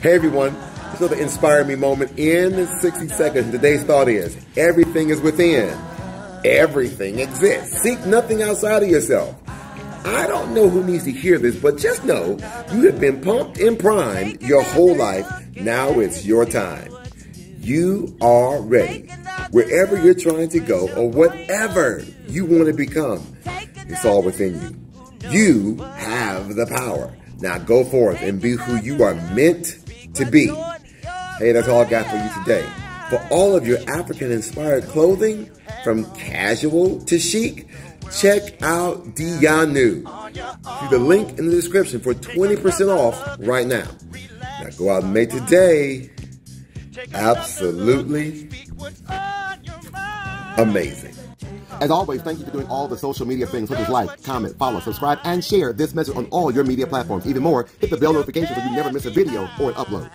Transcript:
Hey everyone, this is the Inspire Me moment in 60 seconds. Today's thought is everything is within, everything exists. Seek nothing outside of yourself. I don't know who needs to hear this, but just know you have been pumped and primed your whole life. Now it's your time. You are ready. Wherever you're trying to go or whatever you want to become, it's all within you. You have the power. Now go forth and be who you are meant to be. Hey, that's all I got for you today. For all of your African inspired clothing, from casual to chic, check out D'IYANU. See the link in the description for 20% off right now. Now go out and make today absolutely amazing. As always, thank you for doing all the social media things such as like, comment, follow, subscribe, and share this message on all your media platforms. Even more, hit the bell notification so you never miss a video or an upload.